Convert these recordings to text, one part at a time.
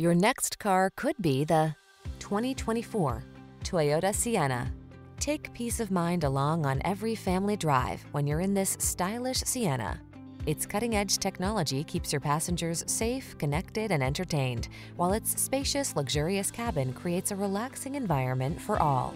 Your next car could be the 2024 Toyota Sienna. Take peace of mind along on every family drive when you're in this stylish Sienna. Its cutting-edge technology keeps your passengers safe, connected, and entertained, while its spacious, luxurious cabin creates a relaxing environment for all.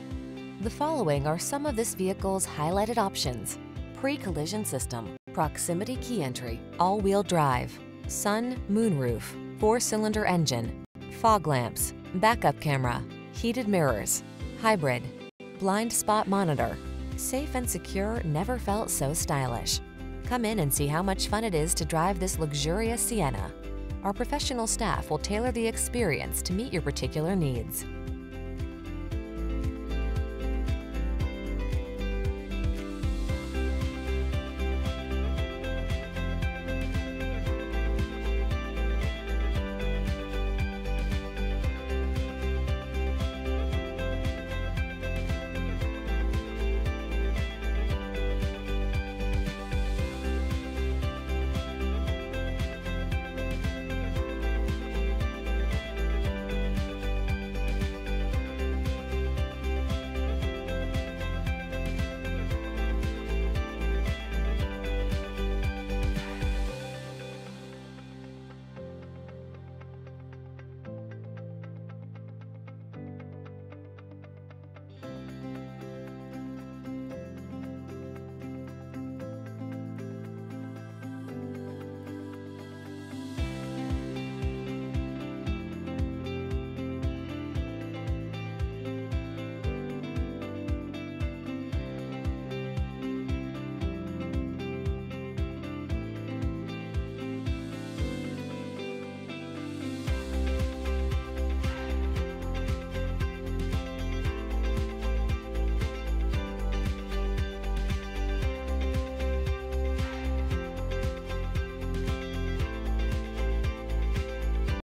The following are some of this vehicle's highlighted options. Pre-collision system, proximity key entry, all-wheel drive, sun, moonroof, four-cylinder engine, fog lamps, backup camera, heated mirrors, hybrid, blind spot monitor. Safe and secure never felt so stylish. Come in and see how much fun it is to drive this luxurious Sienna. Our professional staff will tailor the experience to meet your particular needs.